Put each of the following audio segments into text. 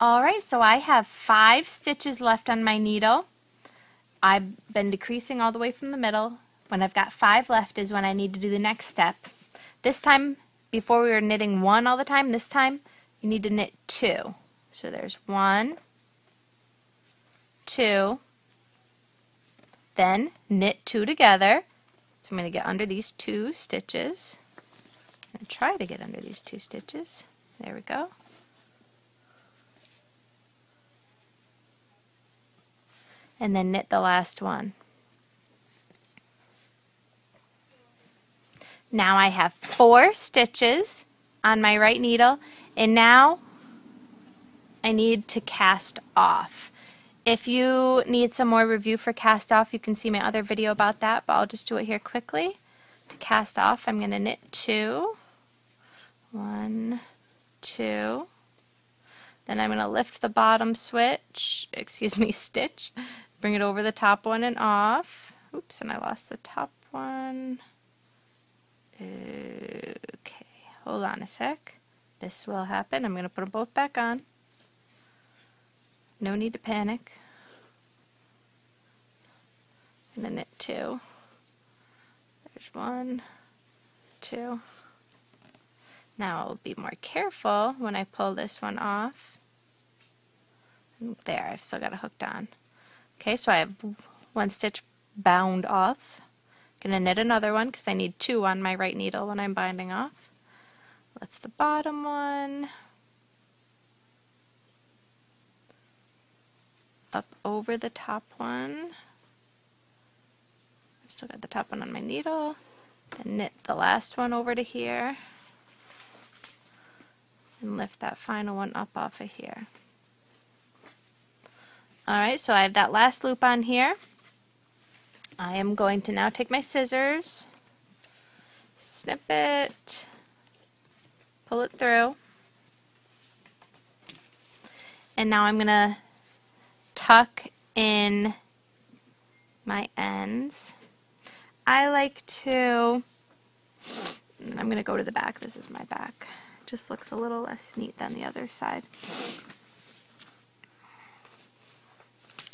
Alright, so I have five stitches left on my needle. I've been decreasing all the way from the middle. When I've got five left is when I need to do the next step. This time, before we were knitting one all the time, this time you need to knit two. So there's one, two, then knit two together. So I'm going to get under these two stitches and try to get under these two stitches. There we go. And then knit the last one. Now I have four stitches on my right needle and now I need to cast off. If you need some more review for cast off, you can see my other video about that, but I'll just do it here quickly. To cast off, I'm going to knit two, one, two. Then I'm going to lift the bottom switch, excuse me, stitch, bring it over the top one and off. Oops, and I lost the top one. Okay, hold on a sec. This will happen. I'm going to put them both back on. No need to panic. And then knit two. There's one, two. Now I'll be more careful when I pull this one off. There, I've still got it hooked on. Okay, so I have one stitch bound off. I'm Gonna knit another one because I need two on my right needle when I'm binding off. Lift the bottom one. Up over the top one. I've still got the top one on my needle. Then knit the last one over to here. And lift that final one up off of here. Alright, so I have that last loop on here. I am going to now take my scissors, snip it, pull it through, and now I'm going to tuck in my ends. I like to, I'm going to go to the back, this is my back, just looks a little less neat than the other side.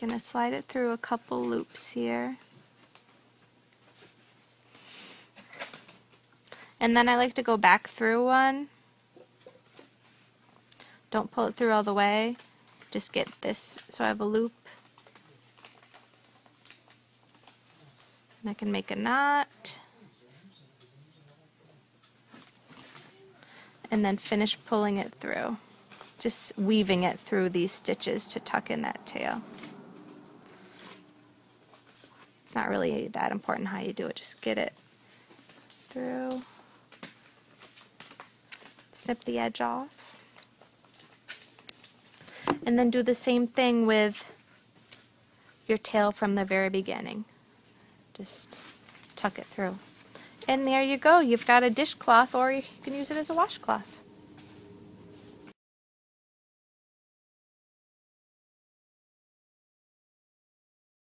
Gonna slide it through a couple loops here. And then I like to go back through one. Don't pull it through all the way. Just get this so I have a loop. And I can make a knot. And then finish pulling it through. Just weaving it through these stitches to tuck in that tail. It's not really that important how you do it, just get it through snip the edge off. And then do the same thing with your tail from the very beginning. Just tuck it through. And there you go. You've got a dishcloth or you can use it as a washcloth.